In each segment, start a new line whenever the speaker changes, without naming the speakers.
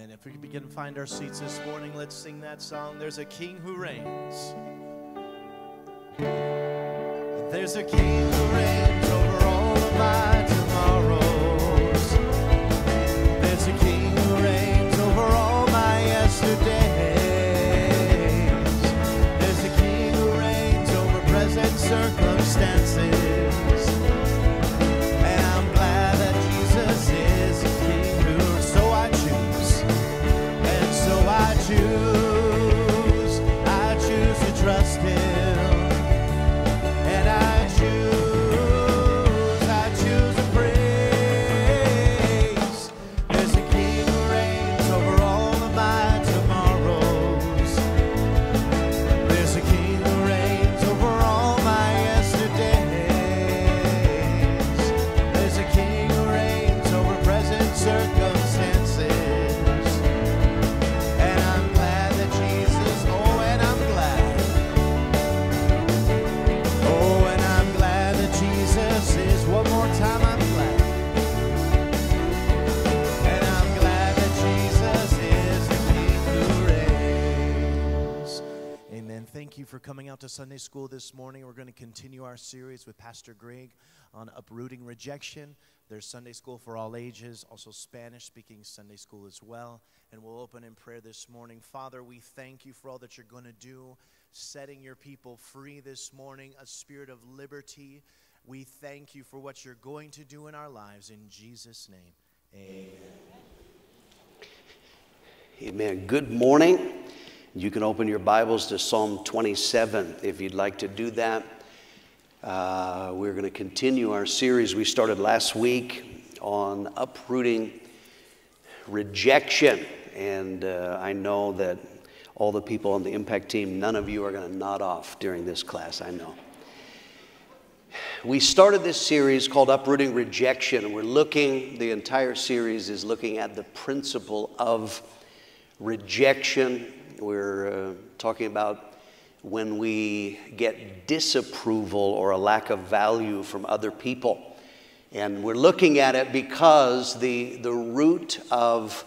Amen. If we could begin to find our seats this morning, let's sing that song. There's a king who reigns. There's a king who reigns over all of my Sunday school this morning. We're going to continue our series with Pastor Greg on uprooting rejection. There's Sunday school for all ages, also Spanish speaking Sunday school as well. And we'll open in prayer this morning. Father, we thank you for all that you're going to do, setting your people free this morning, a spirit of liberty. We thank you for what you're going to do in our lives. In Jesus' name, amen.
Amen. Good morning. You can open your Bibles to Psalm 27 if you'd like to do that. Uh, we're going to continue our series we started last week on uprooting rejection. And uh, I know that all the people on the impact team, none of you are going to nod off during this class, I know. We started this series called Uprooting Rejection. We're looking, the entire series is looking at the principle of rejection. We're uh, talking about when we get disapproval or a lack of value from other people. And we're looking at it because the, the root of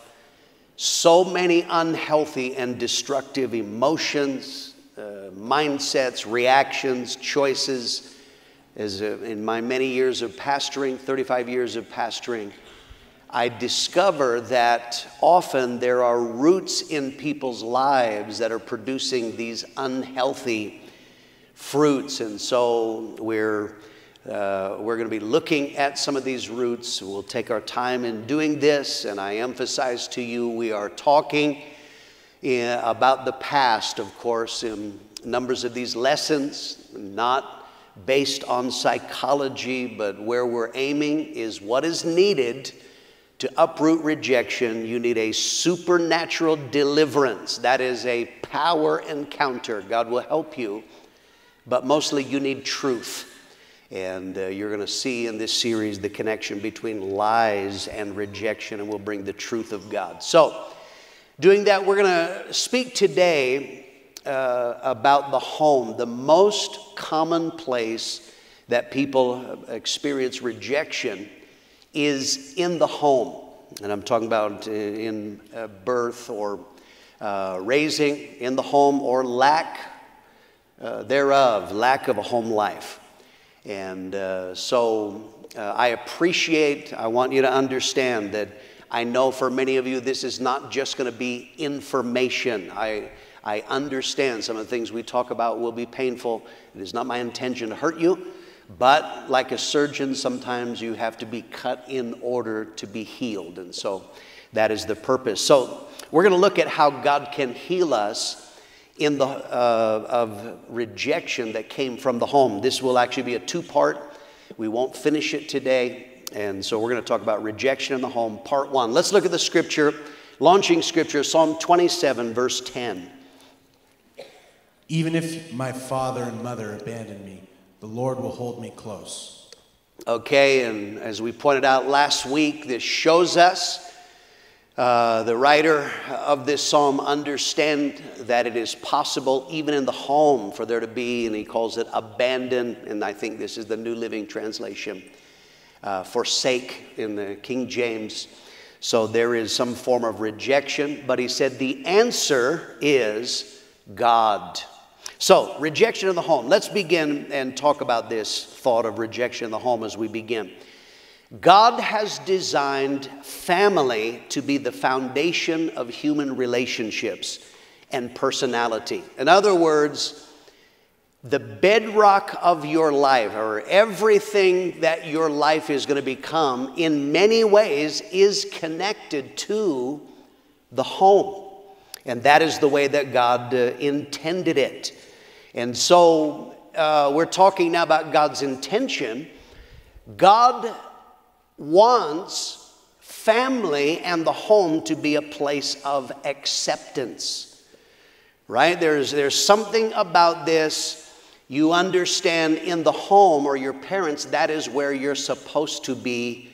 so many unhealthy and destructive emotions, uh, mindsets, reactions, choices, as uh, in my many years of pastoring, 35 years of pastoring, I discover that often there are roots in people's lives that are producing these unhealthy fruits. And so we're, uh, we're going to be looking at some of these roots. We'll take our time in doing this. And I emphasize to you, we are talking uh, about the past, of course, in numbers of these lessons, not based on psychology, but where we're aiming is what is needed to uproot rejection, you need a supernatural deliverance. That is a power encounter. God will help you, but mostly you need truth. And uh, you're going to see in this series the connection between lies and rejection, and we'll bring the truth of God. So, doing that, we're going to speak today uh, about the home, the most common place that people experience rejection is in the home. And I'm talking about in uh, birth or uh, raising in the home or lack uh, thereof, lack of a home life. And uh, so uh, I appreciate, I want you to understand that I know for many of you this is not just going to be information. I, I understand some of the things we talk about will be painful. It is not my intention to hurt you. But like a surgeon, sometimes you have to be cut in order to be healed. And so that is the purpose. So we're going to look at how God can heal us in the uh, of rejection that came from the home. This will actually be a two-part. We won't finish it today. And so we're going to talk about rejection in the home, part one. Let's look at the scripture, launching scripture, Psalm 27, verse 10.
Even if my father and mother abandon me, the Lord will hold me close.
Okay, and as we pointed out last week, this shows us uh, the writer of this psalm understand that it is possible even in the home for there to be, and he calls it abandon, and I think this is the New Living Translation, uh, forsake in the King James. So there is some form of rejection, but he said the answer is God. So, rejection of the home. Let's begin and talk about this thought of rejection of the home as we begin. God has designed family to be the foundation of human relationships and personality. In other words, the bedrock of your life, or everything that your life is going to become, in many ways is connected to the home. And that is the way that God uh, intended it. And so uh, we're talking now about God's intention. God wants family and the home to be a place of acceptance, right? There's, there's something about this. You understand in the home or your parents, that is where you're supposed to be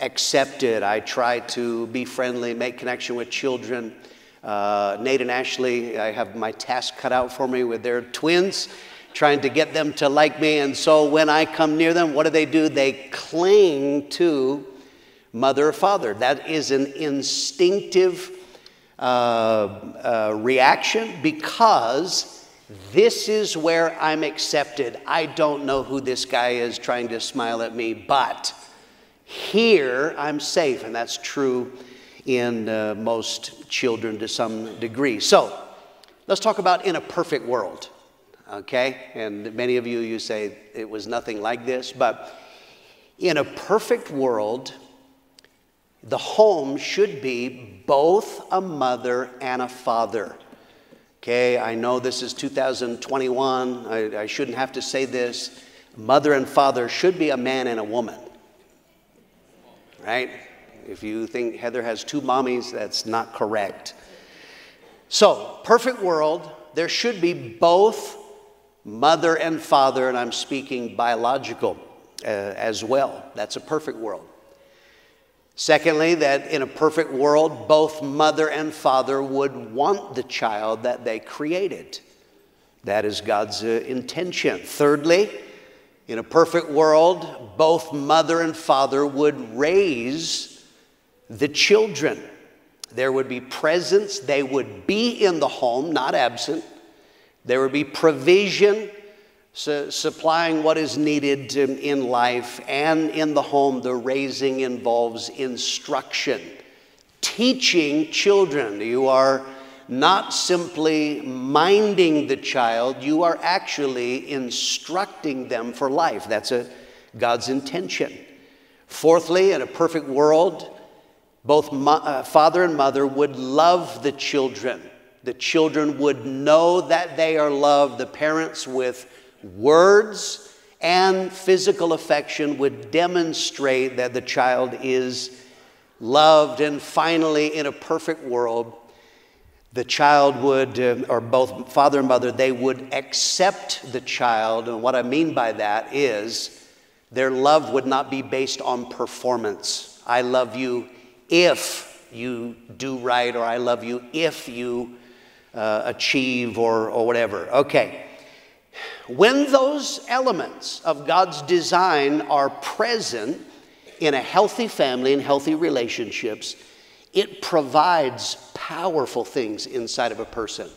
accepted. I try to be friendly, make connection with children. Uh, Nate and Ashley, I have my task cut out for me with their twins, trying to get them to like me. And so when I come near them, what do they do? They cling to mother or father. That is an instinctive uh, uh, reaction because this is where I'm accepted. I don't know who this guy is trying to smile at me, but here I'm safe. And that's true in uh, most children to some degree. So let's talk about in a perfect world, okay? And many of you, you say it was nothing like this, but in a perfect world, the home should be both a mother and a father. Okay, I know this is 2021. I, I shouldn't have to say this. Mother and father should be a man and a woman. Right? If you think Heather has two mommies, that's not correct. So, perfect world, there should be both mother and father, and I'm speaking biological uh, as well. That's a perfect world. Secondly, that in a perfect world, both mother and father would want the child that they created. That is God's uh, intention. Thirdly, in a perfect world, both mother and father would raise the children. There would be presence, they would be in the home, not absent. There would be provision, su- supplying what is needed in life, and in the home, the raising involves instruction, teaching children. You are not simply minding the child, you are actually instructing them for life. That's a, God's intention. Fourthly, in a perfect world, both mo- uh, father and mother would love the children. The children would know that they are loved. The parents, with words and physical affection, would demonstrate that the child is loved. And finally, in a perfect world, the child would, uh, or both father and mother, they would accept the child. And what I mean by that is their love would not be based on performance. I love you if you do right, or I love you if you uh, achieve, or, or whatever. Okay. When those elements of God's design are present in a healthy family and healthy relationships, it provides powerful things inside of a person.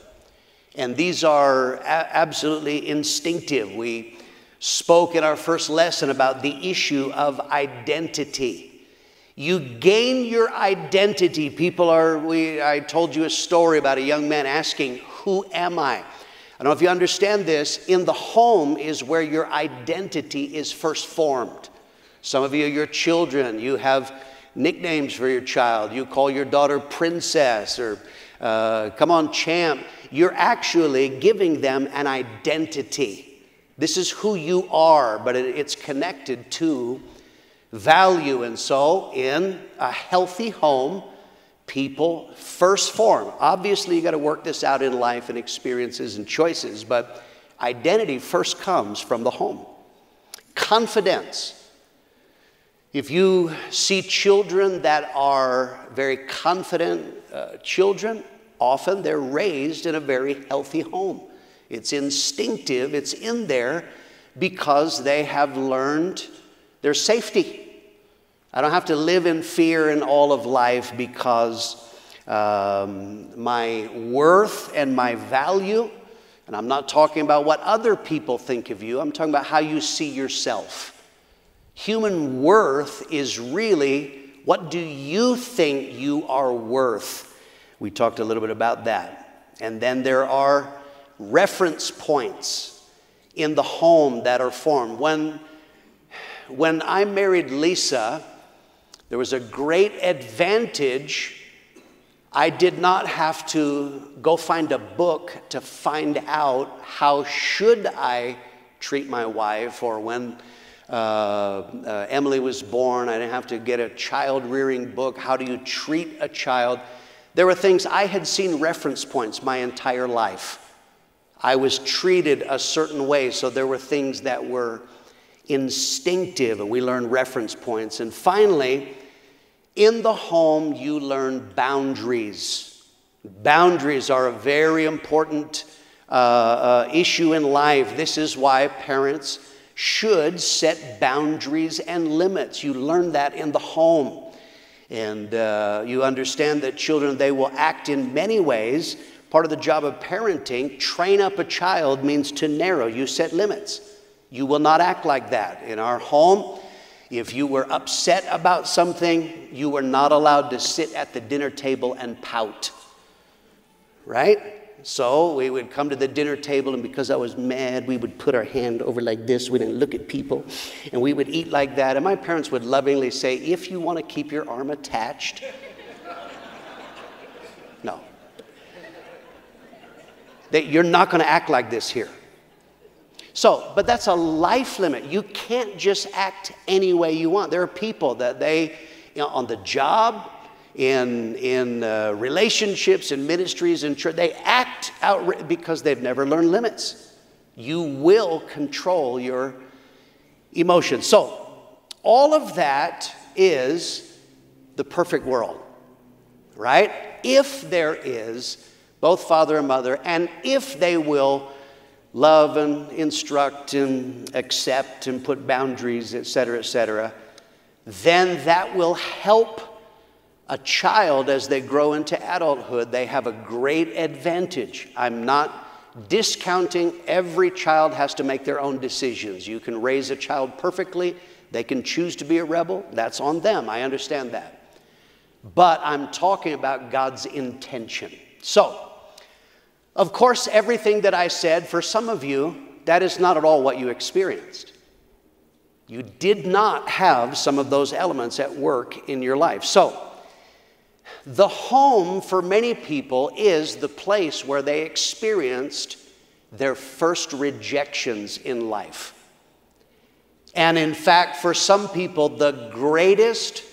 And these are absolutely instinctive. We spoke in our first lesson about the issue of identity. You gain your identity. People are, we, I told you a story about a young man asking, Who am I? I don't know if you understand this. In the home is where your identity is first formed. Some of you, your children, you have nicknames for your child. You call your daughter princess or uh, come on, champ. You're actually giving them an identity. This is who you are, but it, it's connected to value. And so, in a healthy home, people first form. Obviously, you got to work this out in life and experiences and choices, but identity first comes from the home. Confidence. If you see children that are very confident uh, children, often they're raised in a very healthy home. It's instinctive, it's in there because they have learned their safety. I don't have to live in fear in all of life because um, my worth and my value, and I'm not talking about what other people think of you, I'm talking about how you see yourself. Human worth is really what do you think you are worth? We talked a little bit about that. And then there are reference points in the home that are formed. When, when I married Lisa, there was a great advantage. I did not have to go find a book to find out how should I treat my wife or when uh, uh, Emily was born. I didn't have to get a child rearing book. How do you treat a child? There were things I had seen reference points my entire life. I was treated a certain way, so there were things that were instinctive, and we learn reference points. And finally, in the home, you learn boundaries. Boundaries are a very important uh, uh, issue in life. This is why parents should set boundaries and limits. You learn that in the home. And uh, you understand that children, they will act in many ways. Part of the job of parenting, train up a child means to narrow. You set limits. You will not act like that. In our home, if you were upset about something, you were not allowed to sit at the dinner table and pout. Right? So we would come to the dinner table, and because I was mad, we would put our hand over like this. We didn't look at people, and we would eat like that. And my parents would lovingly say, If you want to keep your arm attached, no. That you're not going to act like this here. So, but that's a life limit. You can't just act any way you want. There are people that they, you know, on the job, in, in uh, relationships and ministries and church. They act out because they've never learned limits. You will control your emotions. So, all of that is the perfect world, right? If there is both father and mother, and if they will love and instruct and accept and put boundaries, et cetera, et cetera, then that will help a child, as they grow into adulthood, they have a great advantage. I'm not discounting every child has to make their own decisions. You can raise a child perfectly, they can choose to be a rebel, that's on them. I understand that. But I'm talking about God's intention. So, of course, everything that I said, for some of you, that is not at all what you experienced. You did not have some of those elements at work in your life. So, the home for many people is the place where they experienced their first rejections in life. And in fact, for some people, the greatest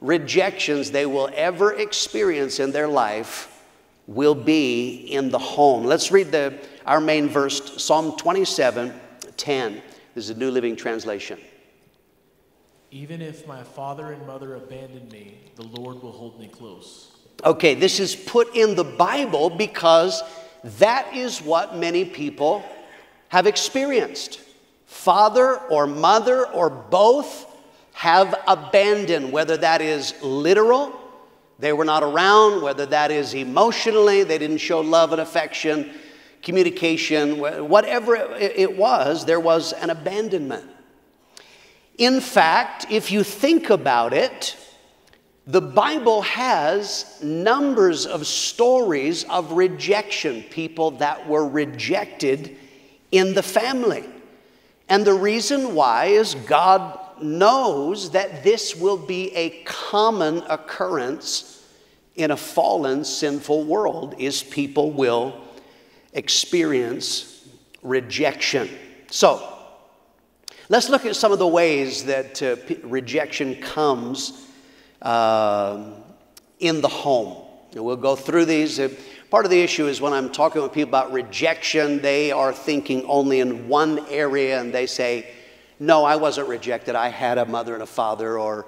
rejections they will ever experience in their life will be in the home. Let's read the, our main verse, Psalm 27 10. This is a New Living Translation.
Even if my father and mother abandon me, the Lord will hold me close.
Okay, this is put in the Bible because that is what many people have experienced. Father or mother or both have abandoned, whether that is literal, they were not around, whether that is emotionally, they didn't show love and affection, communication, whatever it was, there was an abandonment. In fact, if you think about it, the Bible has numbers of stories of rejection, people that were rejected in the family. And the reason why is God knows that this will be a common occurrence in a fallen, sinful world, is people will experience rejection. So, Let's look at some of the ways that uh, rejection comes uh, in the home. And we'll go through these. Uh, part of the issue is when I'm talking with people about rejection, they are thinking only in one area and they say, No, I wasn't rejected. I had a mother and a father, or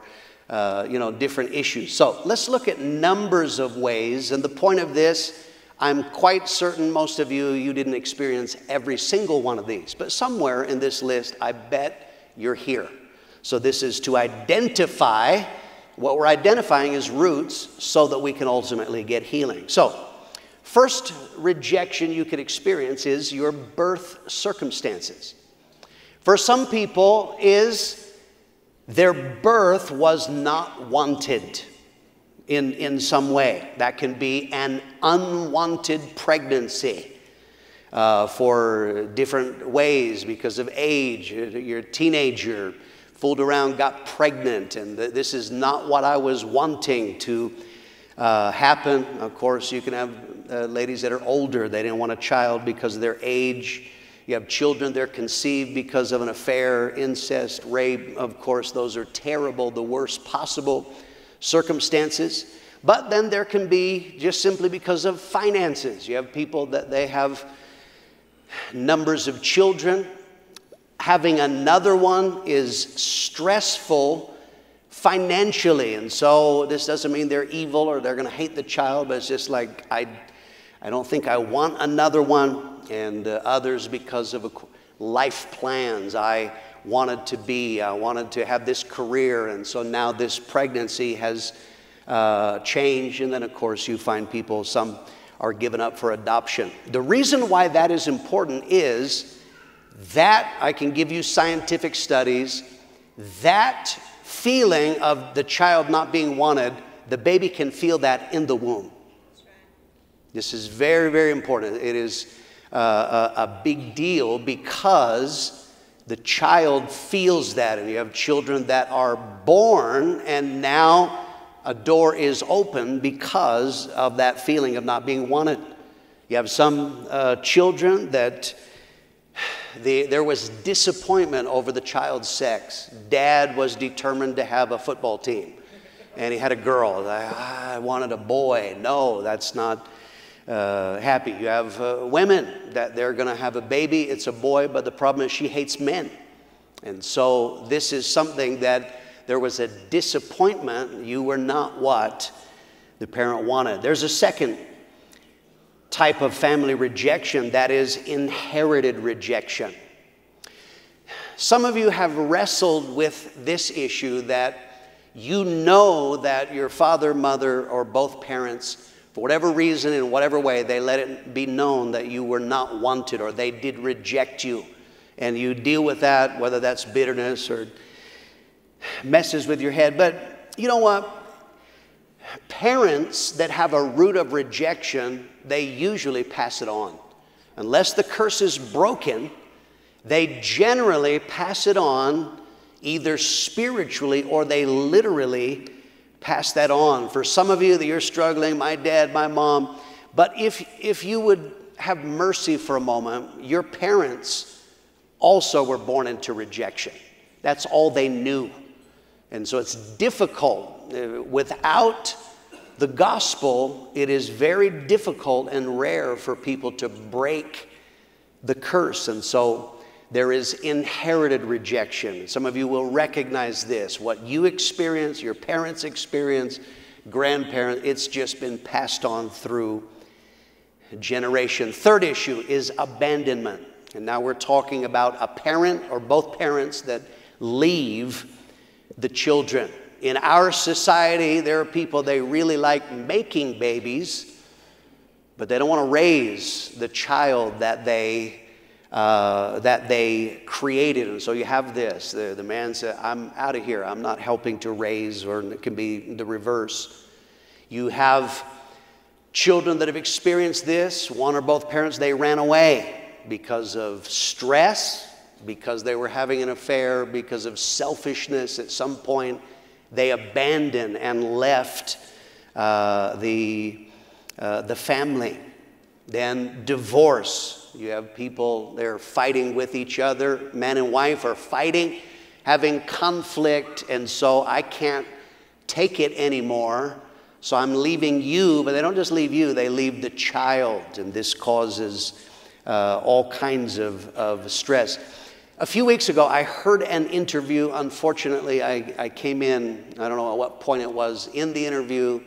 uh, you know, different issues. So let's look at numbers of ways. And the point of this, I'm quite certain most of you, you didn't experience every single one of these, but somewhere in this list, I bet you're here. So this is to identify what we're identifying is roots so that we can ultimately get healing. So, first rejection you could experience is your birth circumstances. For some people is their birth was not wanted in, in some way. That can be an unwanted pregnancy. Uh, for different ways because of age. You're a teenager, fooled around, got pregnant, and th- this is not what I was wanting to uh, happen. Of course, you can have uh, ladies that are older, they didn't want a child because of their age. You have children, they're conceived because of an affair, incest, rape. Of course, those are terrible, the worst possible circumstances. But then there can be just simply because of finances. You have people that they have numbers of children, having another one is stressful financially. And so this doesn't mean they're evil or they're going to hate the child, but it's just like, I, I don't think I want another one. And uh, others, because of life plans, I wanted to be, I wanted to have this career. And so now this pregnancy has uh, changed. And then, of course, you find people, some are given up for adoption. The reason why that is important is that, I can give you scientific studies, that feeling of the child not being wanted, the baby can feel that in the womb. This is very, very important. It is uh, a, big deal because the child feels that, and you have children that are born and now a door is open because of that feeling of not being wanted. You have some uh, children that the, there was disappointment over the child's sex. Dad was determined to have a football team, and he had a girl. I, I wanted a boy. No, that's not uh, happy. You have uh, women that they're going to have a baby. It's a boy, but the problem is she hates men. And so this is something that there was a disappointment. You were not what the parent wanted. There's a second type of family rejection that is inherited rejection. Some of you have wrestled with this issue that you know that your father, mother, or both parents, for whatever reason, in whatever way, they let it be known that you were not wanted or they did reject you. And you deal with that, whether that's bitterness or messes with your head. But you know what? Parents that have a root of rejection, they usually pass it on. Unless the curse is broken, they generally pass it on either spiritually or they literally pass that on. For some of you that you're struggling, my dad, my mom, but if, if you would have mercy for a moment, your parents also were born into rejection. That's all they knew. And so it's difficult. Uh, without the gospel, it is very difficult and rare for people to break the curse. And so there is inherited rejection. Some of you will recognize this. What you experience, your parents experience, grandparents, it's just been passed on through generation. Third issue is abandonment. And now we're talking about a parent or both parents that leave the children. In our society, there are people they really like making babies, but they don't want to raise the child that they uh, that they created. And so you have this. The, the man said, I'm out of here. I'm not helping to raise, or it can be the reverse. You have children that have experienced this. One or both parents, they ran away because of stress, because they were having an affair, because of selfishness at some point, they abandoned and left uh, the, uh, the family. Then divorce. You have people, they're fighting with each other. Man and wife are fighting, having conflict, and so I can't take it anymore. So I'm leaving you, but they don't just leave you, they leave the child, and this causes uh, all kinds of, of stress. A few weeks ago, I heard an interview. Unfortunately, I, I came in, I don't know at what point it was, in the interview.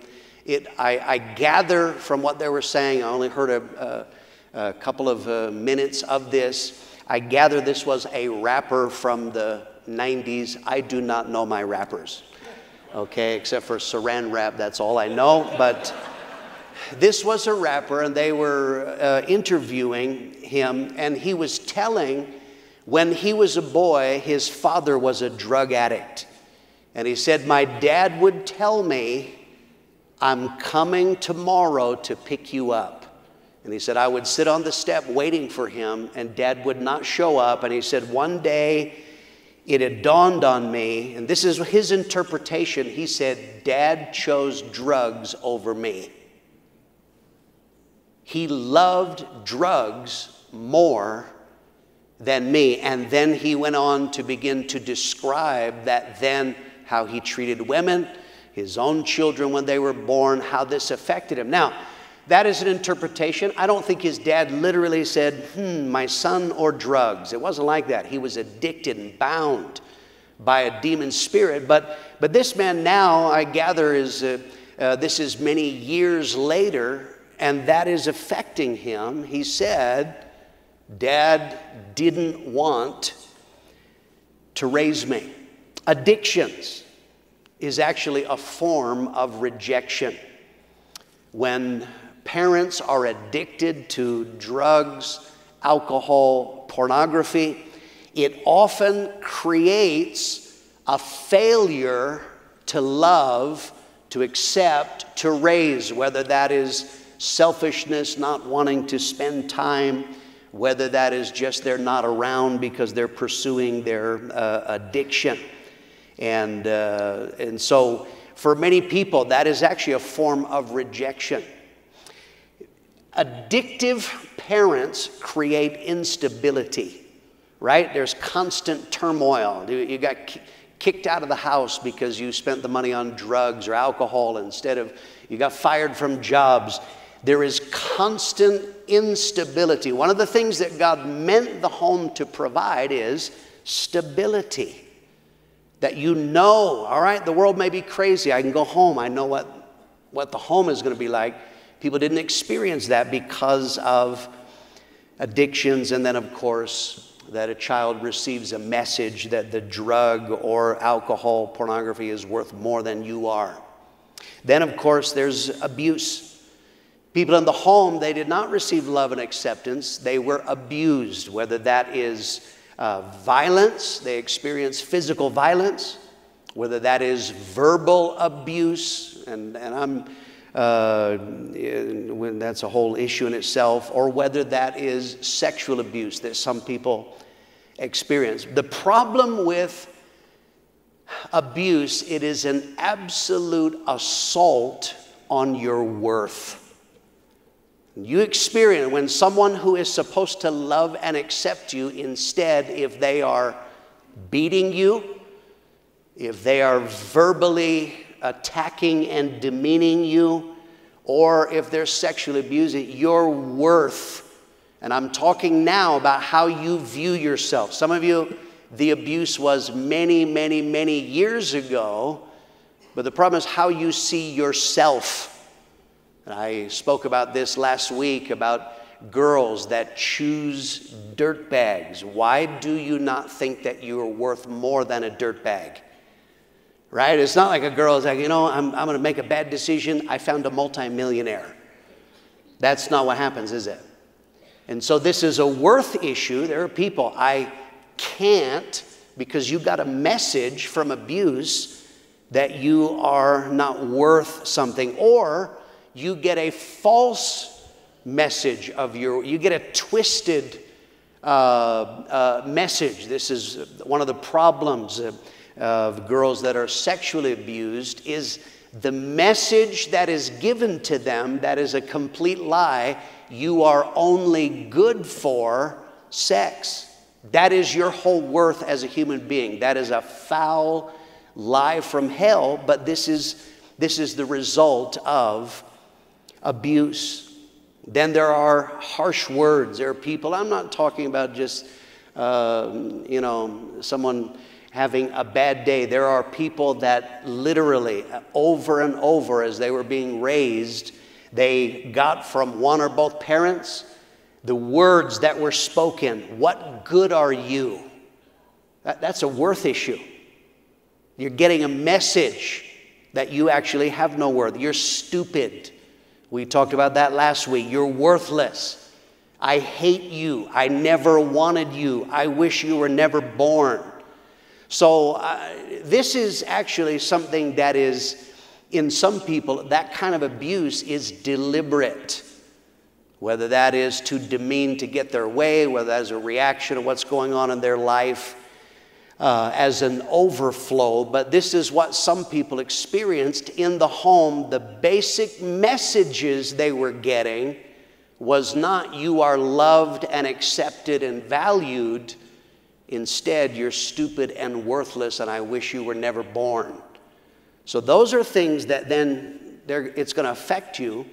It, I, I gather from what they were saying, I only heard a, a, couple of uh, minutes of this. I gather this was a rapper from the 90s. I do not know my rappers. okay, except for saran wrap, that's all I know. But this was a rapper, and they were uh, interviewing him, and he was telling when he was a boy, his father was a drug addict. And he said, My dad would tell me, I'm coming tomorrow to pick you up. And he said, I would sit on the step waiting for him, and dad would not show up. And he said, One day it had dawned on me, and this is his interpretation. He said, Dad chose drugs over me. He loved drugs more than me. And then he went on to begin to describe that then how he treated women, his own children when they were born, how this affected him. Now, that is an interpretation. I don't think his dad literally said, hmm, my son or drugs. It wasn't like that. He was addicted and bound by a demon spirit. But, but this man now, I gather, is uh, uh, this is many years later, and that is affecting him. He said, Dad didn't want to raise me. Addictions is actually a form of rejection. When parents are addicted to drugs, alcohol, pornography, it often creates a failure to love, to accept, to raise, whether that is selfishness, not wanting to spend time, whether that is just they're not around because they're pursuing their uh, addiction. And, uh, and so, for many people, that is actually a form of rejection. Addictive parents create instability, right? There's constant turmoil. You got kicked out of the house because you spent the money on drugs or alcohol instead of, you got fired from jobs there is constant instability. One of the things that God meant the home to provide is stability. That you know, all right, the world may be crazy. I can go home. I know what, what the home is going to be like. People didn't experience that because of addictions, and then, of course, that a child receives a message that the drug or alcohol, pornography is worth more than you are. Then, of course, there's abuse. People in the home, they did not receive love and acceptance. They were abused, whether that is uh, violence, they experienced physical violence, whether that is verbal abuse, and, and I'm, uh, when that's a whole issue in itself, or whether that is sexual abuse that some people experience. The problem with abuse, it is an absolute assault on your worth. You experience when someone who is supposed to love and accept you, instead, if they are beating you, if they are verbally attacking and demeaning you, or if they're sexually abusing, your worth, and I'm talking now about how you view yourself. Some of you, the abuse was many, many, many years ago, but the problem is how you see yourself. And I spoke about this last week about girls that choose dirt bags. Why do you not think that you are worth more than a dirt bag? Right? It's not like a girl is like, you know, I'm, I'm going to make a bad decision. I found a multimillionaire. That's not what happens, is it? And so this is a worth issue. There are people, I can't because you got a message from abuse that you are not worth something. Or you get a false message of your, you get a twisted uh, uh, message. This is one of the problems of, of girls that are sexually abused is the message that is given to them that is a complete lie. You are only good for sex. That is your whole worth as a human being. That is a foul lie from hell, but this is, this is the result of abuse. Then there are harsh words. There are people, I'm not talking about just, uh, you know, someone having a bad day. There are people that literally, uh, over and over, as they were being raised, they got from one or both parents the words that were spoken. What good are you? That, that's a worth issue. You're getting a message that you actually have no worth. You're stupid. We talked about that last week. You're worthless. I hate you. I never wanted you. I wish you were never born. So, uh, this is actually something that is, in some people, that kind of abuse is deliberate. Whether that is to demean to get their way, whether that is a reaction of what's going on in their life uh, as an overflow, but this is what some people experienced in the home. The basic messages they were getting was not, you are loved and accepted and valued. Instead, you're stupid and worthless, and I wish you were never born. So, those are things that then it's going to affect you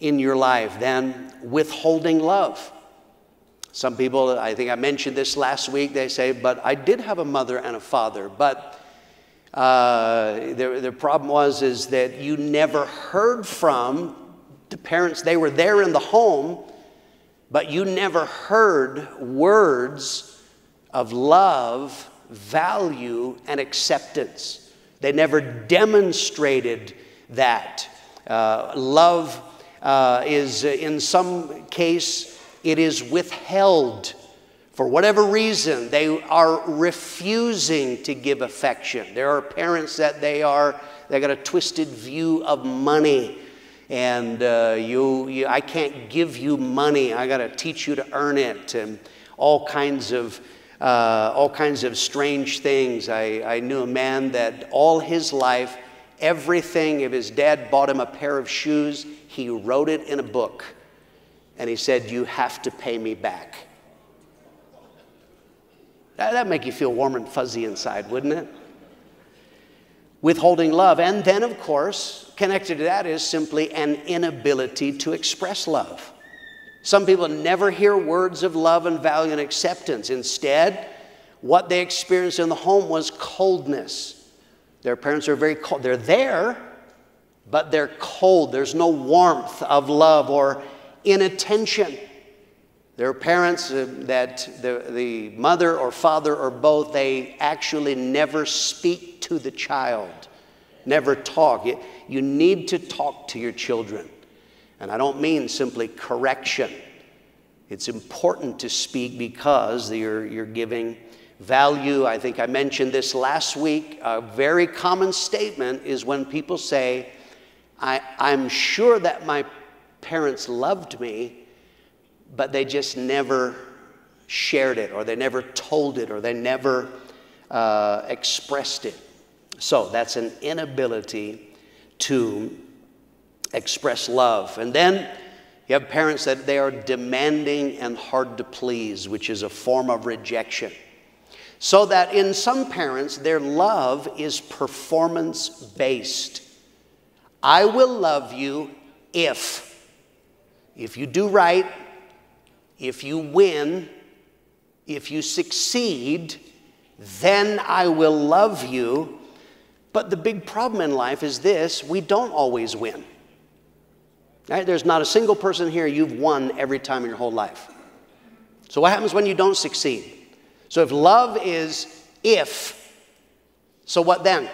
in your life. Then, withholding love. Some people, I think I mentioned this last week, they say, but I did have a mother and a father, but uh, the, the problem was is that you never heard from the parents. They were there in the home, but you never heard words of love, value, and acceptance. They never demonstrated that. Uh, love uh, is, in some case, it is withheld. For whatever reason, they are refusing to give affection. There are parents that they are, they got a twisted view of money. And uh, you, you, I can't give you money. I got to teach you to earn it, and all kinds of, uh, all kinds of strange things. I, I knew a man that all his life, everything. If his dad bought him a pair of shoes, he wrote it in a book and he said, You have to pay me back. That'd make you feel warm and fuzzy inside, wouldn't it? Withholding love. And then, of course, connected to that is simply an inability to express love. Some people never hear words of love and value and acceptance. Instead, what they experienced in the home was coldness. Their parents are very cold. They're there, but they're cold. There's no warmth of love or inattention. Their parents uh, that the, the mother or father or both, they actually never speak to the child, never talk. You, you need to talk to your children. And I don't mean simply correction. It's important to speak because you're, you're giving value. I think I mentioned this last week. A very common statement is when people say, I, I'm sure that my parents loved me, but they just never shared it, or they never told it, or they never uh, expressed it. So that's an inability to express love. And then you have parents that they are demanding and hard to please, which is a form of rejection. So that in some parents, their love is performance based. I will love you if. If you do right, if you win, if you succeed, then I will love you. But the big problem in life is this we don't always win. Right? There's not a single person here you've won every time in your whole life. So, what happens when you don't succeed? So, if love is if, so what then?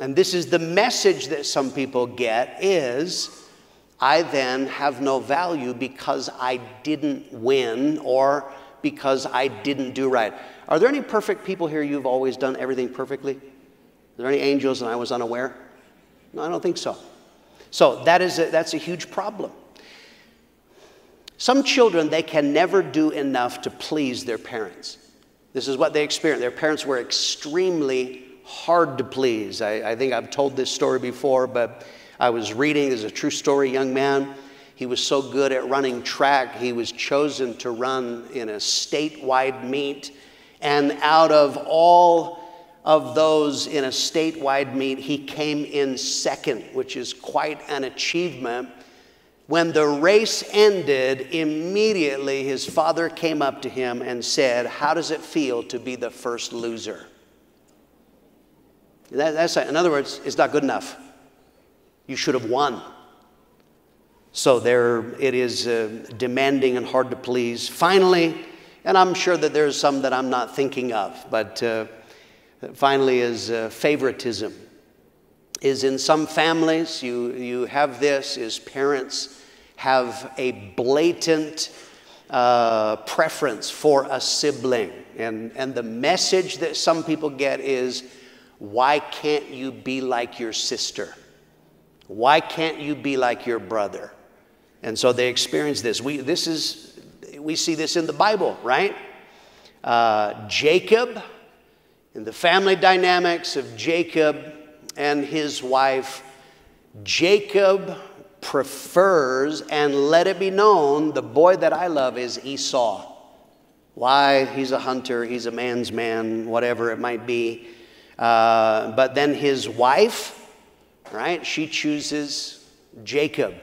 And this is the message that some people get is I then have no value because I didn't win or because I didn't do right. Are there any perfect people here you've always done everything perfectly? Are there any angels and I was unaware? No, I don't think so. So that is a, that's a huge problem. Some children, they can never do enough to please their parents. This is what they experience. Their parents were extremely hard to please. I, I think I've told this story before, but I was reading, there's a true story, young man. He was so good at running track, he was chosen to run in a statewide meet. And out of all of those in a statewide meet, he came in second, which is quite an achievement. When the race ended, immediately his father came up to him and said, How does it feel to be the first loser? That, that's, in other words, it's not good enough. You should have won. So there it is uh, demanding and hard to please. Finally, and I'm sure that there's some that I'm not thinking of, but uh, finally is uh, favoritism. is in some families, you, you have this, is parents have a blatant uh, preference for a sibling. And, and the message that some people get is, why can't you be like your sister? Why can't you be like your brother? And so they experience this. We, this is, we see this in the Bible, right? Uh, Jacob, in the family dynamics of Jacob and his wife, Jacob prefers and let it be known the boy that I love is Esau. Why? He's a hunter, he's a man's man, whatever it might be. Uh, but then his wife, right, she chooses Jacob.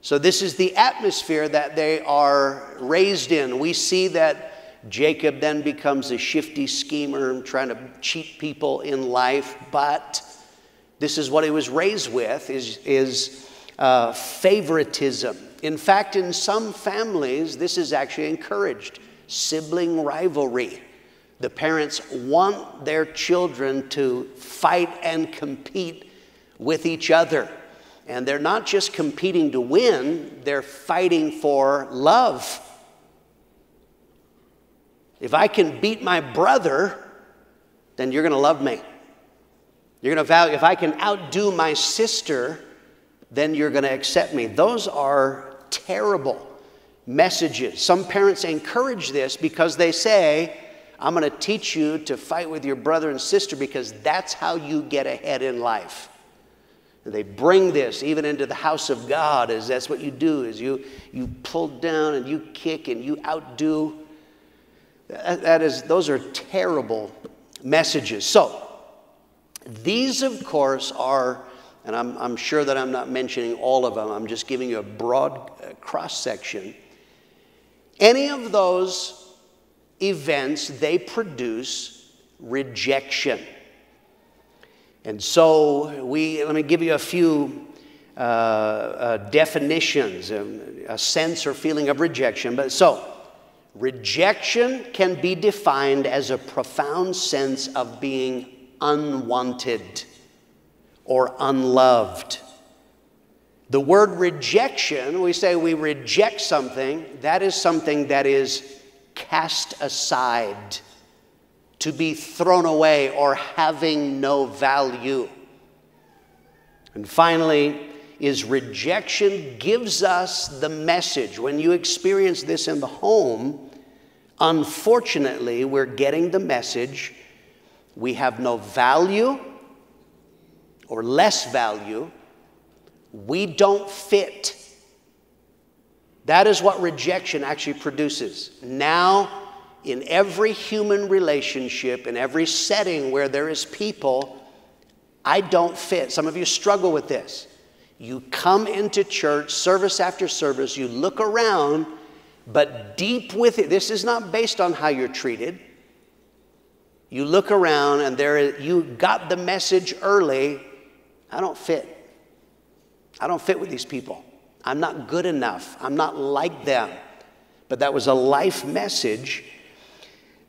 So, this is the atmosphere that they are raised in. We see that Jacob then becomes a shifty schemer, trying to cheat people in life, but this is what he was raised with is, is uh, favoritism. In fact, in some families, this is actually encouraged sibling rivalry. The parents want their children to fight and compete with each other. And they're not just competing to win, they're fighting for love. If I can beat my brother, then you're going to love me. You're going to value, if I can outdo my sister, then you're going to accept me. Those are terrible messages. Some parents encourage this because they say, I'm going to teach you to fight with your brother and sister because that's how you get ahead in life. And they bring this even into the house of God as that's what you do is you, you pull down and you kick and you outdo. That, is, those are terrible messages. So, these, of course, are, and I'm, I'm sure that I'm not mentioning all of them, I'm just giving you a broad uh, cross section. Any of those events, they produce rejection. And so, we, let me give you a few uh, uh, definitions, um, a sense or feeling of rejection. But so, rejection can be defined as a profound sense of being unwanted or unloved. The word rejection, we say we reject something, that is something that is cast aside, to be thrown away, or having no value. And finally, is rejection gives us the message. When you experience this in the home, unfortunately, we're getting the message we have no value or less value. We don't fit. That is what rejection actually produces. Now, in every human relationship, in every setting where there is people, I don't fit. Some of you struggle with this. You come into church, service after service, you look around, but deep with it, this is not based on how you're treated. You look around and there you got the message early. I don't fit. I don't fit with these people. I'm not good enough. I'm not like them. But that was a life message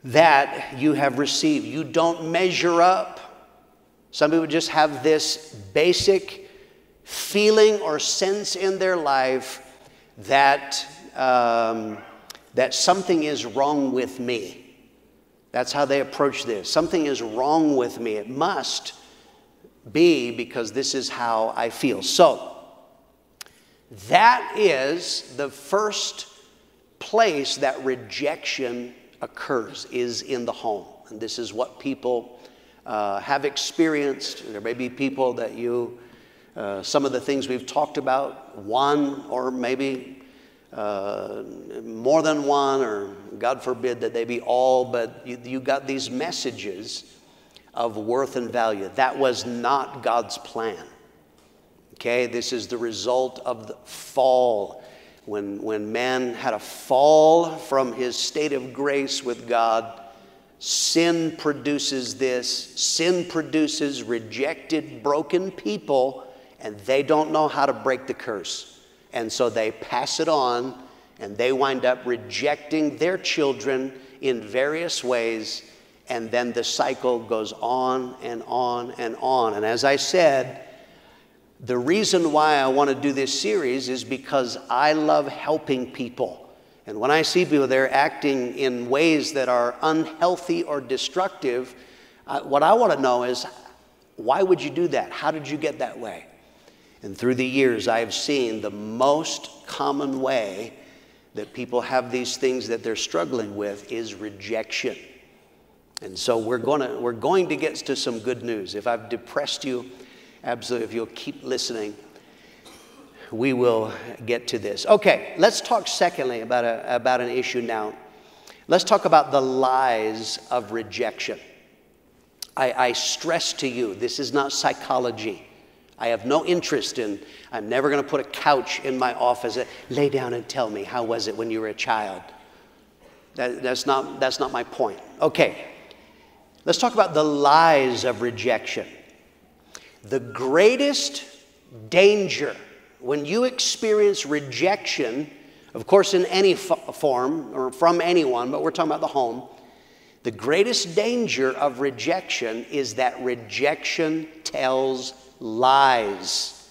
that you have received. You don't measure up. Some people just have this basic feeling or sense in their life that, um, that something is wrong with me. That's how they approach this. Something is wrong with me. It must be because this is how I feel. So, that is the first place that rejection occurs is in the home. And this is what people uh, have experienced. There may be people that you, uh, some of the things we've talked about, one or maybe uh, more than one, or God forbid that they be all, but you, you got these messages of worth and value. That was not God's plan. Okay, this is the result of the fall. When, when man had a fall from his state of grace with God, sin produces this. Sin produces rejected, broken people, and they don't know how to break the curse. And so they pass it on and they wind up rejecting their children in various ways. And then the cycle goes on and on and on. And as I said, The reason why I want to do this series is because I love helping people. And when I see people they're acting in ways that are unhealthy or destructive, uh, what I want to know is why would you do that? How did you get that way? And through the years, I have seen the most common way that people have these things that they're struggling with is rejection. And so we're, gonna, we're going to get to some good news. If I've depressed you, absolutely, if you'll keep listening, we will get to this. Okay, let's talk secondly about, a, about an issue now. Let's talk about the lies of rejection. I, I stress to you, this is not psychology. I have no interest in, I'm never going to put a couch in my office. And lay down and tell me, how was it when you were a child? That, that's, not, that's not my point. Okay, let's talk about the lies of rejection. The greatest danger when you experience rejection, of course, in any form or from anyone, but we're talking about the home, the greatest danger of rejection is that rejection tells lies.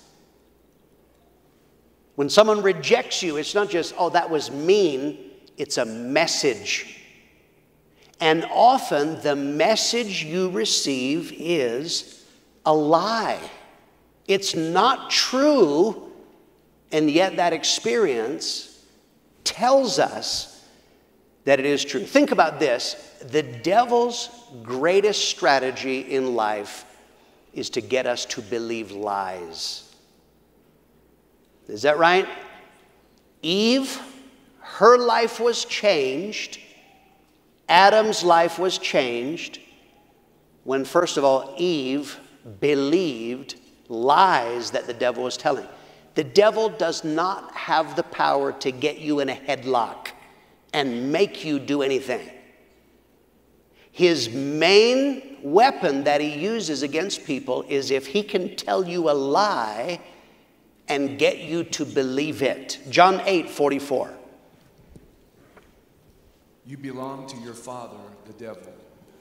When someone rejects you, it's not just, oh, that was mean, it's a message. And often the message you receive is a lie. It's not true, and yet that experience tells us that it is true. Think about this the devil's greatest strategy in life is to get us to believe lies. Is that right? Eve, her life was changed. Adam's life was changed when, first of all, Eve believed lies that the devil was telling. The devil does not have the power to get you in a headlock and make you do anything. His main weapon that he uses against people is if he can tell you a lie and get you to believe it. John 8 44.
You belong to your father, the devil,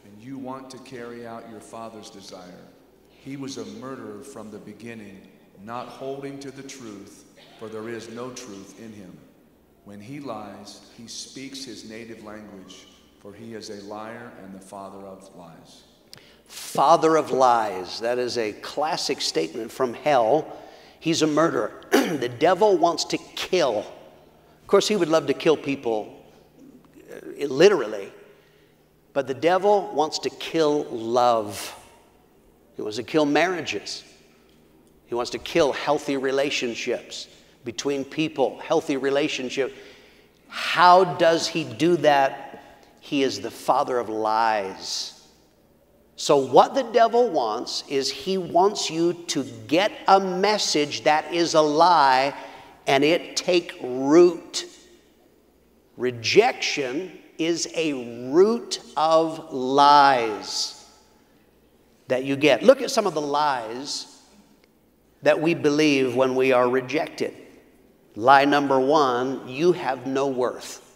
and you want to carry out your father's desire. He was a murderer from the beginning, not holding to the truth, for there is no truth in him. When he lies, he speaks his native language for he is a liar and the father of lies.
Father of lies. That is a classic statement from hell. He's a murderer. the devil wants to kill. Of course, he would love to kill people uh, literally, but the devil wants to kill love. He wants to kill marriages. He wants to kill healthy relationships between people, healthy relationship. How does he do that he is the father of lies. So, what the devil wants is he wants you to get a message that is a lie and it take root. Rejection is a root of lies that you get. Look at some of the lies that we believe when we are rejected. Lie number one you have no worth.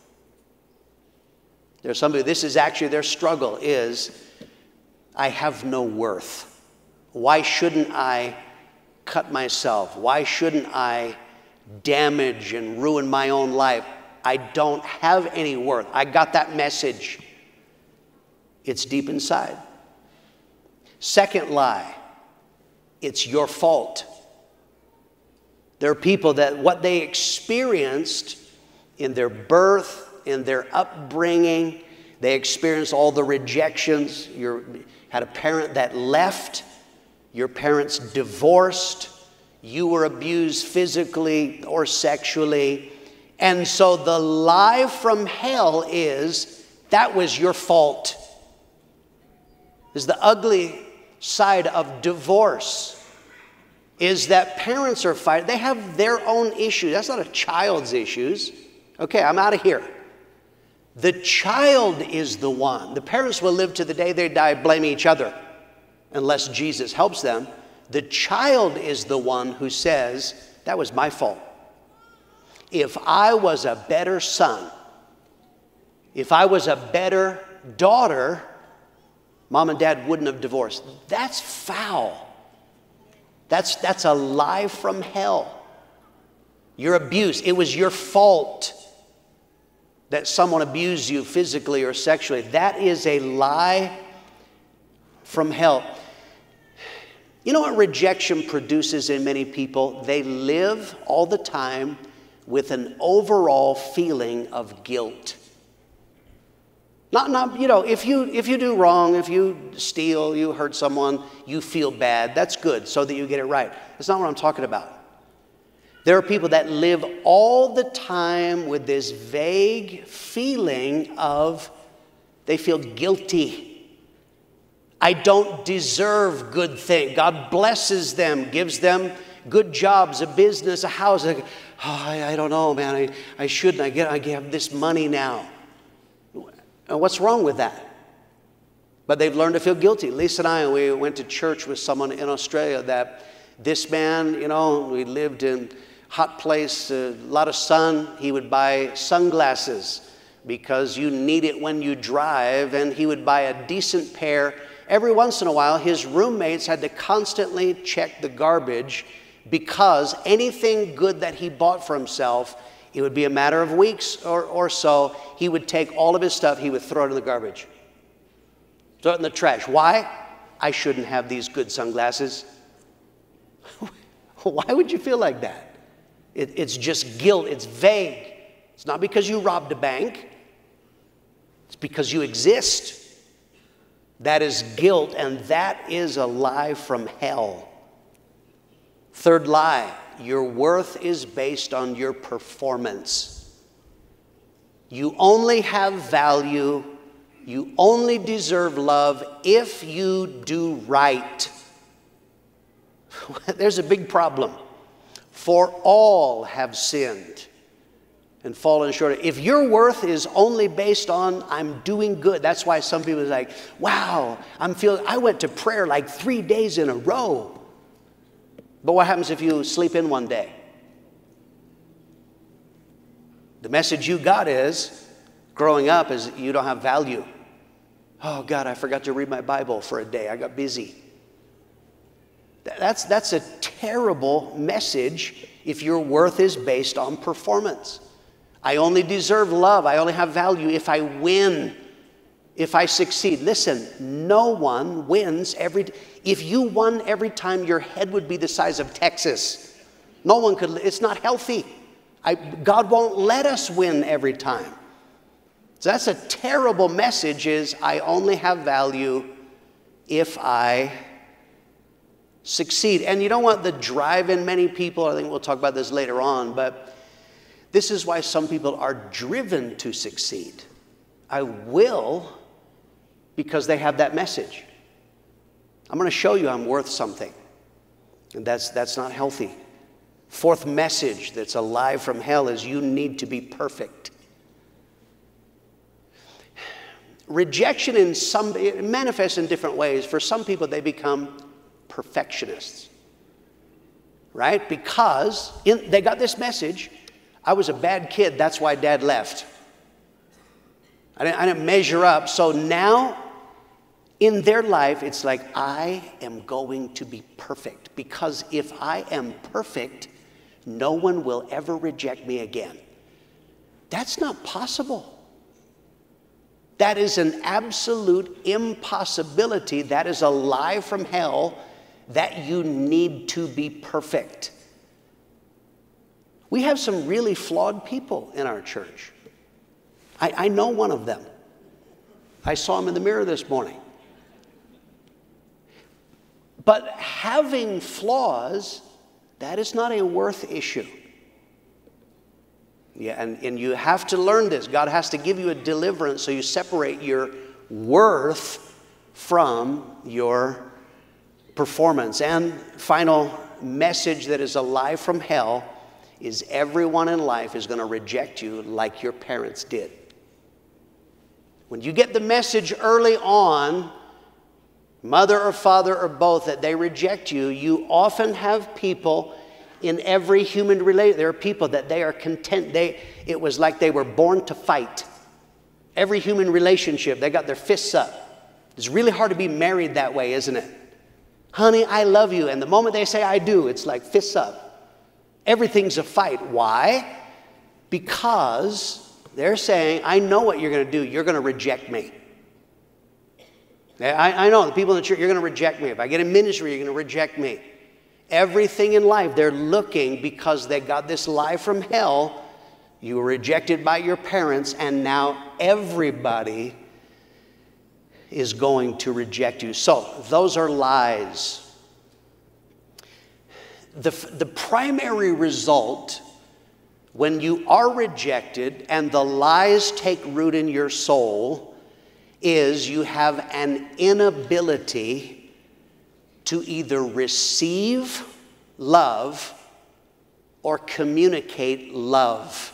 There's somebody, this is actually their struggle is, I have no worth. Why shouldn't I cut myself? Why shouldn't I damage and ruin my own life? I don't have any worth. I got that message. It's deep inside. Second lie, it's your fault. There are people that what they experienced in their birth, in their upbringing. They experienced all the rejections. You had a parent that left, your parents divorced, you were abused physically or sexually. And so the lie from hell is that was your fault. Is the ugly side of divorce is that parents are fighting. They have their own issues. That's not a child's issues. Okay, I'm out of here. The child is the one. The parents will live to the day they die blaming each other unless Jesus helps them. The child is the one who says, That was my fault. If I was a better son, if I was a better daughter, mom and dad wouldn't have divorced. That's foul. That's, that's a lie from hell. Your abuse, it was your fault that someone abused you physically or sexually. That is a lie from hell. You know what rejection produces in many people? They live all the time with an overall feeling of guilt. Not, not, you know, if you, if you do wrong, if you steal, you hurt someone, you feel bad, that's good so that you get it right. That's not what I'm talking about. There are people that live all the time with this vague feeling of they feel guilty. I don't deserve good things. God blesses them, gives them good jobs, a business, a house. Oh, I, I, don't know, man. I, I shouldn't. I get I have this money now. What's wrong with that? But they've learned to feel guilty. Lisa and I, we went to church with someone in Australia that this man, you know, we lived in hot place, a lot of sun. He would buy sunglasses because you need it when you drive, and he would buy a decent pair. Every once in a while, his roommates had to constantly check the garbage because anything good that he bought for himself, it would be a matter of weeks or, or so, he would take all of his stuff, he would throw it in the garbage, throw it in the trash. Why? I shouldn't have these good sunglasses. Why would you feel like that? It, it's just guilt, it's vague. It's not because you robbed a bank, it's because you exist. That is guilt, and that is a lie from hell. Third lie your worth is based on your performance. You only have value, you only deserve love if you do right. There's a big problem. For all have sinned and fallen short. If your worth is only based on I'm doing good, that's why some people are like, wow, I'm feeling, I went to prayer like three days in a row. But what happens if you sleep in one day? The message you got is, growing up, is you don't have value. Oh, God, I forgot to read my Bible for a day. I got busy. That's, that's a terrible message if your worth is based on performance. I only deserve love. I only have value if I win, if I succeed. Listen, no one wins every. If you won every time, your head would be the size of Texas. No one could. It's not healthy. I, God won't let us win every time. So that's a terrible message. Is I only have value if I succeed. And you know what? The drive in many people, I think we'll talk about this later on, but this is why some people are driven to succeed. I will because they have that message. I'm going to show you I'm worth something. And that's, that's not healthy. Fourth message that's alive from hell is you need to be perfect. Rejection in some it manifests in different ways. For some people, they become perfectionists. Right? Because in, they got this message I was a bad kid, that's why dad left. I didn't, I didn't measure up. So now in their life, it's like, I am going to be perfect. Because if I am perfect, no one will ever reject me again. That's not possible. That is an absolute impossibility. That is a lie from hell that you need to be perfect. We have some really flawed people in our church. I, I know one of them. I saw him in the mirror this morning. But having flaws, that is not a worth issue. Yeah, and, and you have to learn this. God has to give you a deliverance so you separate your worth from your performance. And final message that is alive from hell is everyone in life is going to reject you like your parents did. When you get the message early on, mother or father or both, that they reject you, you often have people in every human relation. There are people that they are content. They, it was like they were born to fight. Every human relationship, they got their fists up. It's really hard to be married that way, isn't it? Honey, I love you. And the moment they say, I do, it's like fists up. Everything's a fight. Why? Because they're saying, I know what you're going to do. You're going to reject me. I, I know the people in the church, you're going to reject me. If I get in ministry, you're going to reject me. Everything in life, they're looking because they got this lie from hell. You were rejected by your parents, and now everybody is going to reject you. So, those are lies. The, the primary result when you are rejected and the lies take root in your soul is you have an inability to either receive love or communicate love.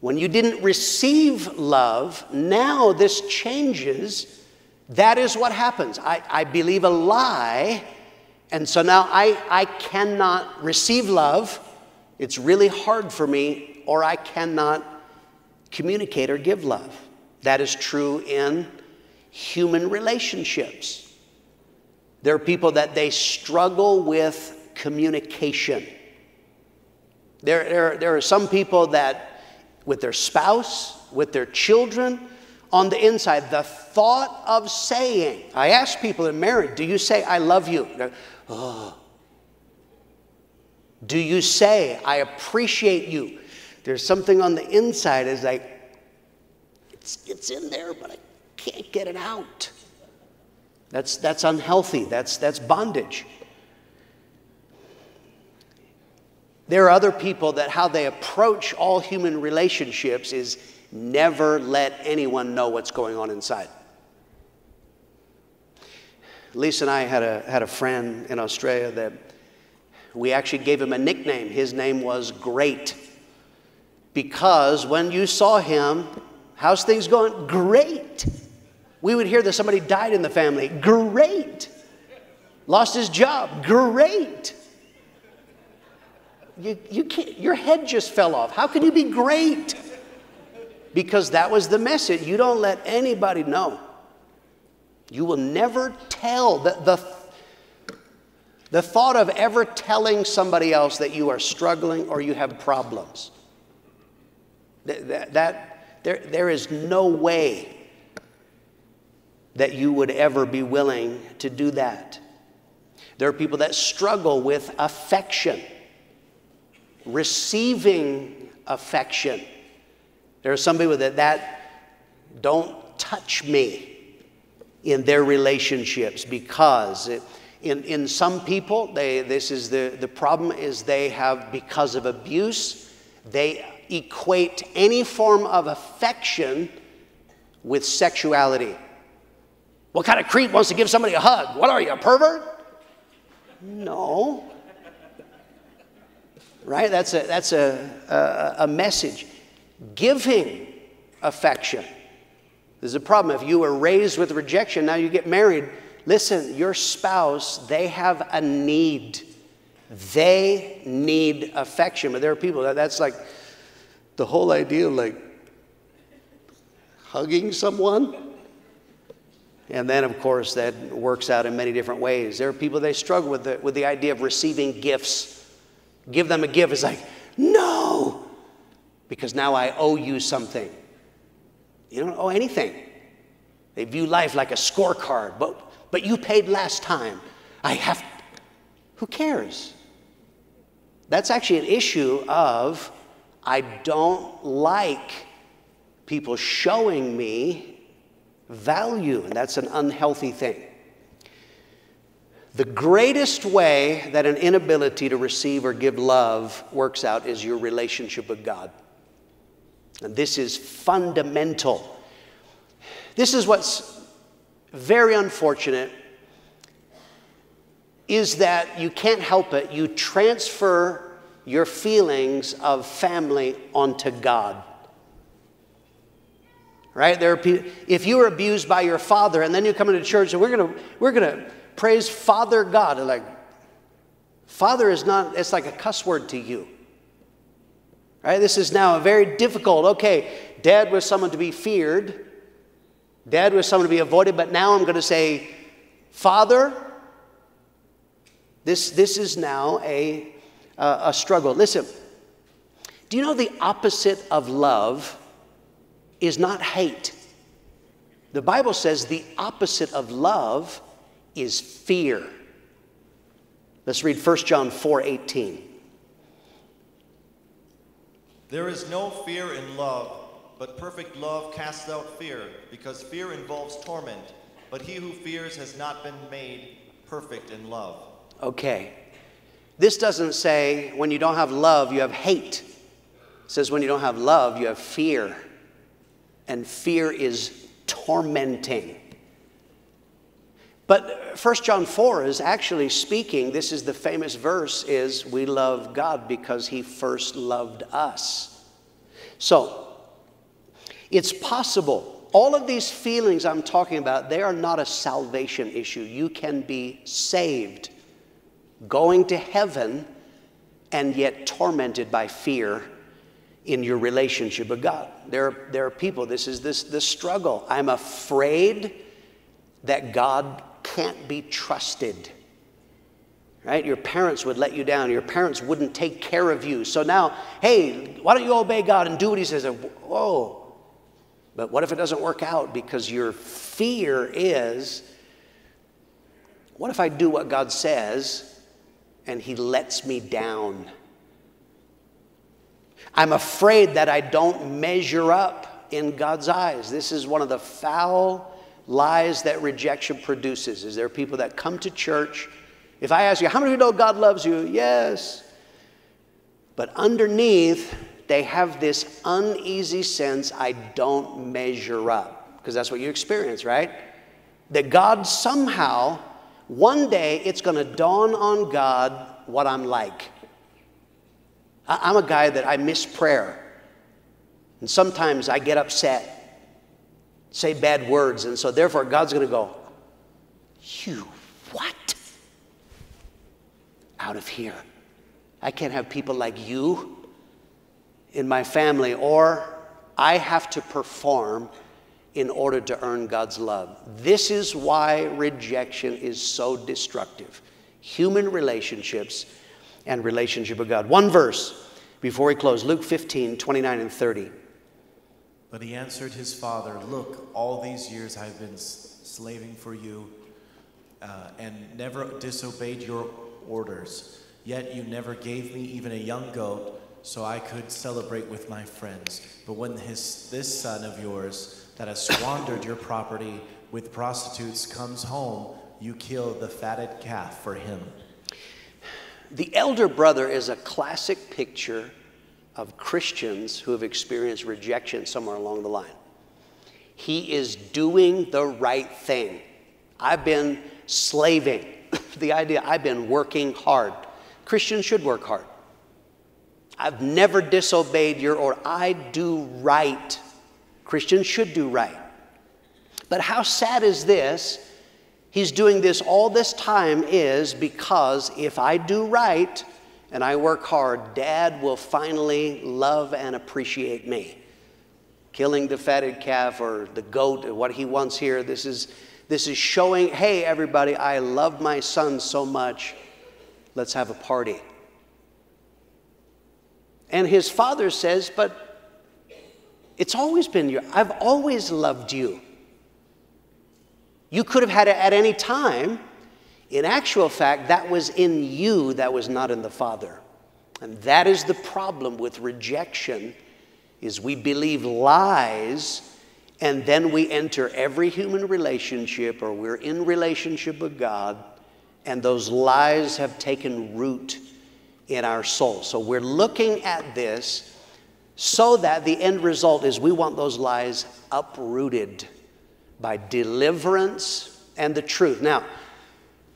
When you didn't receive love, now this changes. That is what happens. I, I believe a lie, and so now I, I cannot receive love. It's really hard for me, or I cannot communicate or give love. That is true in human relationships. There are people that they struggle with communication. There, there, there are some people that with their spouse, with their children, on the inside, the thought of saying, I ask people in marriage, do you say, I love you? Oh. Do you say, I appreciate you? There's something on the inside is like, it's, it's in there, but I can't get it out. That's, that's unhealthy. That's, that's bondage. There are other people that how they approach all human relationships is never let anyone know what's going on inside. Lisa and I had a, had a friend in Australia that we actually gave him a nickname. His name was Great. Because when you saw him, how's things going? Great. We would hear that somebody died in the family. Great. Lost his job. Great you, you can't, your head just fell off. How can you be great? Because that was the message. You don't let anybody know. You will never tell. The, the, the thought of ever telling somebody else that you are struggling or you have problems, that, that, that there, there is no way that you would ever be willing to do that. There are people that struggle with affection receiving affection. There are some people that, that don't touch me in their relationships because it, in, in some people, they, this is the, the problem is they have, because of abuse, they equate any form of affection with sexuality. What kind of creep wants to give somebody a hug? What are you, a pervert? No right? That's a, that's a, a, a message. Giving affection. There's a problem. If you were raised with rejection, now you get married. Listen, your spouse, they have a need. They need affection. But there are people that that's like the whole idea, of like hugging someone. And then, of course, that works out in many different ways. There are people they struggle with the, with the idea of receiving gifts give them a gift. It's like, no, because now I owe you something. You don't owe anything. They view life like a scorecard, but, but you paid last time. I have, who cares? That's actually an issue of I don't like people showing me value, and that's an unhealthy thing. The greatest way that an inability to receive or give love works out is your relationship with God. And this is fundamental. This is what's very unfortunate is that you can't help it. You transfer your feelings of family onto God. Right? There are people, if you were abused by your father and then you come into church and we're going to we're going to praise Father God. Like, Father is not, it's like a cuss word to you. Right? This is now a very difficult, okay, dad was someone to be feared, dad was someone to be avoided, but now I'm going to say, Father, This, this is now a, uh, a struggle. Listen, do you know the opposite of love is not hate? The Bible says the opposite of love is fear. Let's read 1 John 4 18.
There is no fear in love, but perfect love casts out fear, because fear involves torment. But he who fears has not been made perfect in love.
Okay. This doesn't say when you don't have love, you have hate. It says when you don't have love, you have fear. And fear is tormenting. But 1 John 4 is actually speaking, this is the famous verse is we love God because he first loved us. So, it's possible. All of these feelings I'm talking about, they are not a salvation issue. You can be saved, going to heaven, and yet tormented by fear in your relationship with God. There, there are people, this is this, this struggle. I'm afraid that God can't be trusted. Right? Your parents would let you down. Your parents wouldn't take care of you. So now, hey, why don't you obey God and do what He says? Whoa. But what if it doesn't work out? Because your fear is what if I do what God says and He lets me down? I'm afraid that I don't measure up in God's eyes. This is one of the foul lies that rejection produces. Is there people that come to church? If I ask you, how many of you know God loves you? Yes. But underneath, they have this uneasy sense I don't measure up. Because that's what you experience, right? That God somehow, one day, it's going to dawn on God what I'm like. I'm a guy that I miss prayer. And sometimes I get upset, say bad words, and so therefore God's going to go, You what? Out of here. I can't have people like you in my family, or I have to perform in order to earn God's love. This is why rejection is so destructive. Human relationships and relationship with God. One verse before we close Luke 15, 29 and 30.
But he answered his father, Look, all these years I've been slaving for you uh, and never disobeyed your orders. Yet you never gave me even a young goat so I could celebrate with my friends. But when his, this son of yours that has squandered your property with prostitutes comes home, you kill the fatted calf for him.
The elder brother is a classic picture of Christians who have experienced rejection somewhere along the line. He is doing the right thing. I've been slaving. the idea, I've been working hard. Christians should work hard. I've never disobeyed your order. I do right. Christians should do right. But how sad is this he's doing this all this time is because if I do right and I work hard, dad will finally love and appreciate me. Killing the fatted calf or the goat, or what he wants here, this is, this is showing, hey, everybody, I love my son so much. Let's have a party. And his father says, But it's always been your, I've always loved you. You could have had it at any time. In actual fact, that was in you, that was not in the Father. And that is the problem with rejection is we believe lies and then we enter every human relationship or we're in relationship with God and those lies have taken root in our soul. So we're looking at this so that the end result is we want those lies uprooted by deliverance and the truth. Now,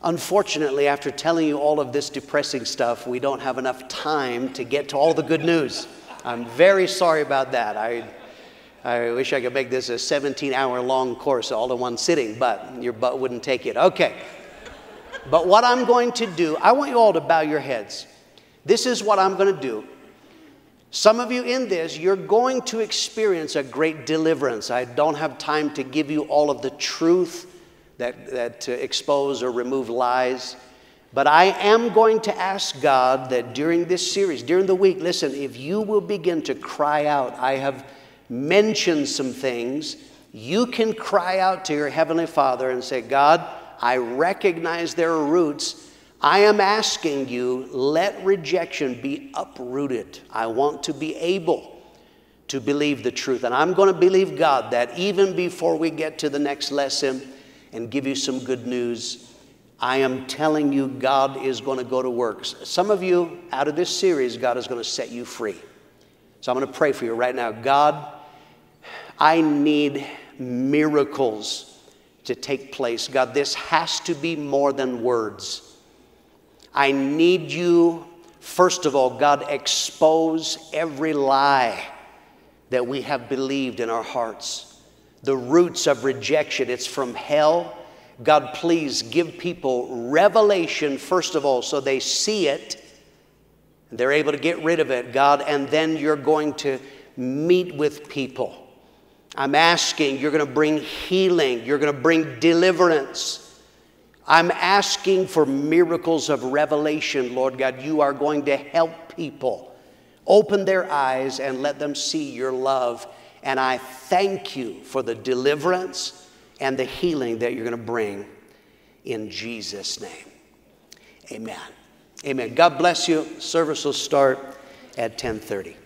unfortunately, after telling you all of this depressing stuff, we don't have enough time to get to all the good news. I'm very sorry about that. I, I wish I could make this a 17 hour long course all in one sitting, but your butt wouldn't take it. Okay. But what I'm going to do, I want you all to bow your heads. This is what I'm going to do. Some of you in this, you're going to experience a great deliverance. I don't have time to give you all of the truth that, that to expose or remove lies. But I am going to ask God that during this series, during the week, listen, if you will begin to cry out, I have mentioned some things, you can cry out to your Heavenly Father and say, God, I recognize there are roots. I am asking you, let rejection be uprooted. I want to be able to believe the truth. And I'm going to believe God that even before we get to the next lesson and give you some good news, I am telling you, God is going to go to work. Some of you, out of this series, God is going to set you free. So I'm going to pray for you right now. God, I need miracles to take place. God, this has to be more than words. I need you, first of all, God, expose every lie that we have believed in our hearts. The roots of rejection, it's from hell God, please give people revelation, first of all, so they see it and they're able to get rid of it, God, and then you're going to meet with people. I'm asking, you're going to bring healing, you're going to bring deliverance. I'm asking for miracles of revelation, Lord God. You are going to help people open their eyes and let them see your love. And I thank you for the deliverance and the healing that you're going to bring in Jesus' name. Amen. Amen. God bless you. Service will start at 1030.